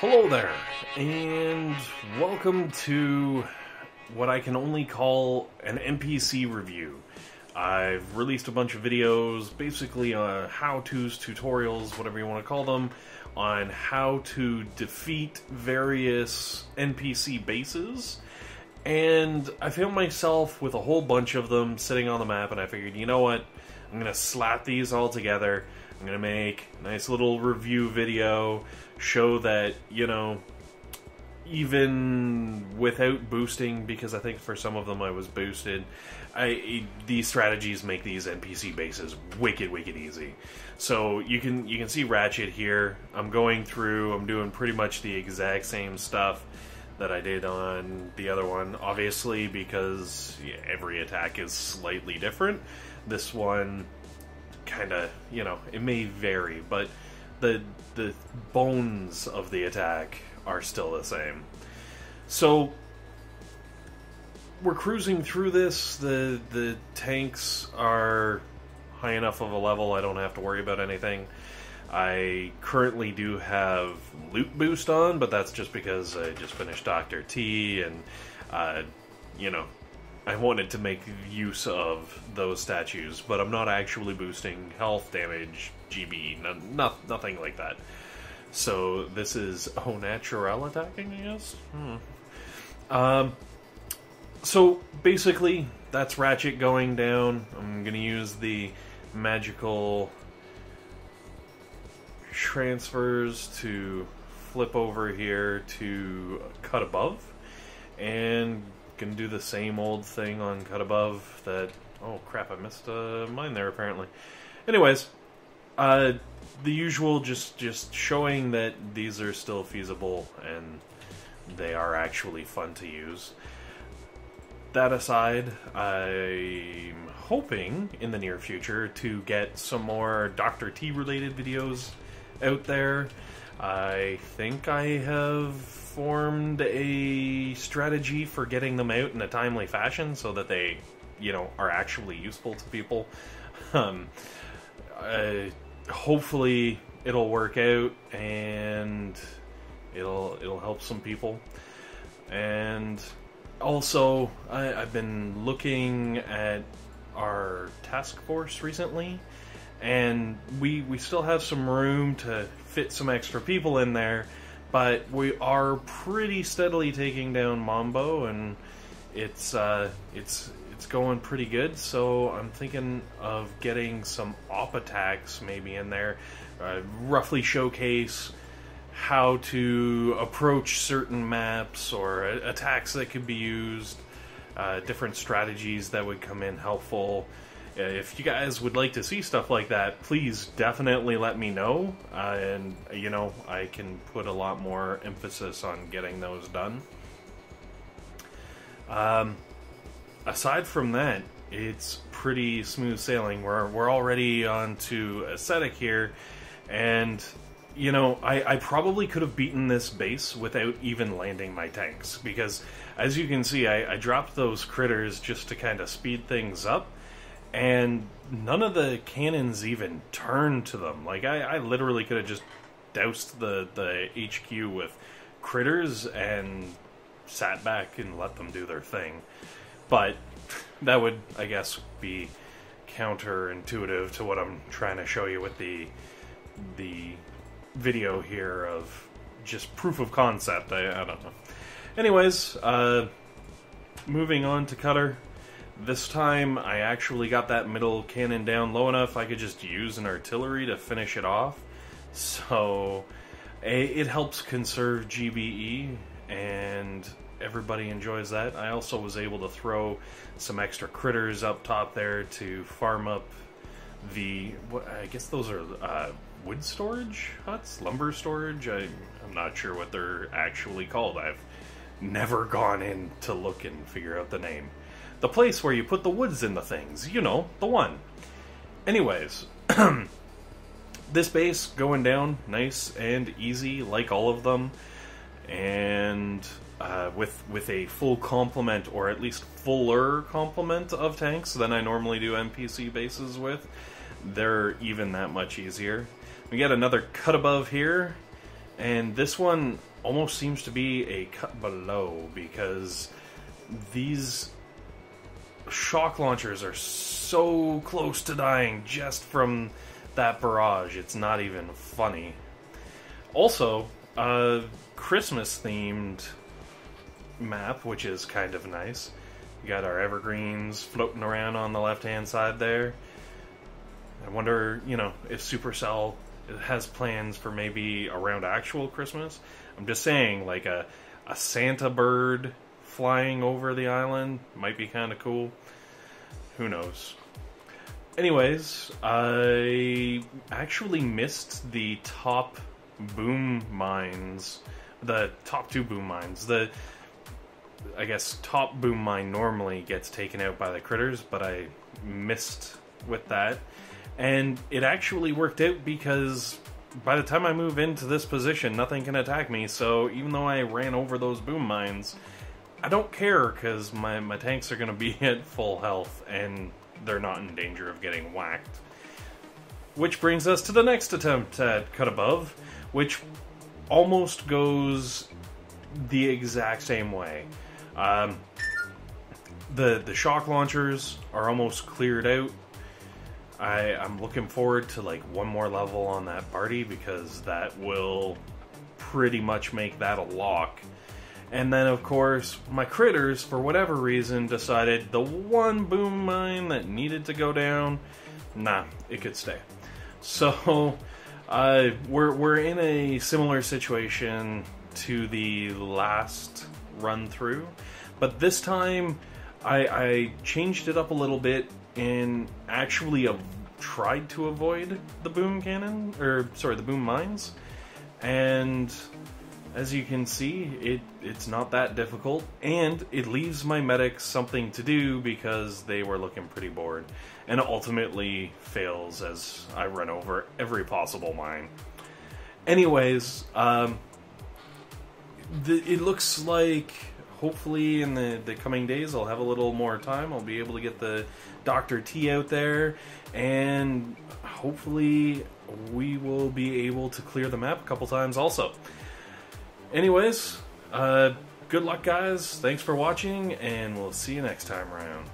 Hello there, and welcome to what I can only call an NPC review. I've released a bunch of videos, basically uh, how-tos, tutorials, whatever you want to call them, on how to defeat various NPC bases. And I found myself with a whole bunch of them sitting on the map, and I figured, you know what? I'm going to slap these all together. I'm to make a nice little review video, show that, you know, even without boosting, because I think for some of them I was boosted, I these strategies make these NPC bases wicked, wicked easy. So you can you can see Ratchet here. I'm going through. I'm doing pretty much the exact same stuff that I did on the other one. Obviously, because every attack is slightly different. This one kind of you know it may vary, but the the bones of the attack are still the same. So we're cruising through this. The the tanks are high enough of a level I don't have to worry about anything. I currently do have loot boost on, but that's just because I just finished Doctor T, and uh, you know I wanted to make use of those statues, but I'm not actually boosting health, damage, GB, no, no, nothing like that. So this is oh natural attacking, I guess. Hmm. Um, so basically, that's Ratchet going down. I'm gonna use the magical transfers to flip over here to cut above, and can do the same old thing on cut above. That oh crap, I missed a mine there apparently. Anyways, uh, the usual, just just showing that these are still feasible and they are actually fun to use. That aside, I'm hoping in the near future to get some more Dr. T related videos out there. I think I have formed a strategy for getting them out in a timely fashion so that they, you know, are actually useful to people. Um, uh, hopefully it'll work out and it'll it'll help some people. And also, I, have been looking at our task force recently, and we we still have some room to fit some extra people in there, but we are pretty steadily taking down Mambo, and it's uh, it's it's going pretty good. So I'm thinking of getting some op attacks maybe in there, uh, roughly showcase how to approach certain maps or attacks that could be used, uh, different strategies that would come in helpful. Uh, if you guys would like to see stuff like that, please definitely let me know, uh, and you know I can put a lot more emphasis on getting those done. Um, aside from that, it's pretty smooth sailing. We're we're already on to ascetic here, and you know, I, I probably could have beaten this base without even landing my tanks because, as you can see, I, I dropped those critters just to kind of speed things up, and none of the cannons even turned to them. Like I, I literally could have just doused the the HQ with critters and sat back and let them do their thing, but that would, I guess, be counterintuitive to what I'm trying to show you with the the video here of just proof of concept. I, I don't know. Anyways, uh, moving on to Cutter. This time I actually got that middle cannon down low enough I could just use an artillery to finish it off. So it helps conserve GBE and everybody enjoys that. I also was able to throw some extra critters up top there to farm up the I guess those are uh, wood storage huts, lumber storage. I, I'm not sure what they're actually called. I've never gone in to look and figure out the name. The place where you put the woods in the things, you know, the one. Anyways, this base going down nice and easy, like all of them, and uh, with with a full complement or at least fuller complement of tanks than I normally do NPC bases with. They're even that much easier. We get another cut above here, And this one almost seems to be a cut below because these shock launchers are so close to dying just from that barrage. It's not even funny. Also, a Christmas themed map, which is kind of nice. We got our evergreens floating around on the left hand side there. I wonder, you know, if Supercell has plans for maybe around actual Christmas. I'm just saying, like a a Santa bird flying over the island might be kind of cool. Who knows? Anyways, I actually missed the top boom mines, the top two boom mines. The I guess top boom mine normally gets taken out by the critters, but I missed with that. And it actually worked out because by the time I move into this position, nothing can attack me. So even though I ran over those boom mines, I don't care because my, my tanks are going to be at full health and they're not in danger of getting whacked. Which brings us to the next attempt at Cut Above, which almost goes the exact same way. Um, the the shock launchers are almost cleared out. I I'm looking forward to like one more level on that party because that will pretty much make that a lock. And then of course my critters for whatever reason decided the one boom mine that needed to go down, nah, it could stay. So uh, we're we're in a similar situation to the last run through, but this time I, I changed it up a little bit and actually tried to avoid the boom cannon or sorry the boom mines, and as you can see, it it's not that difficult, and it leaves my medics something to do because they were looking pretty bored, and ultimately fails as I run over every possible mine. Anyways, um, the, it looks like hopefully in the, the coming days I'll have a little more time. I'll be able to get the Dr. T out there, and hopefully we will be able to clear the map a couple times also. Anyways, uh, good luck, guys. Thanks for watching, and we'll see you next time around.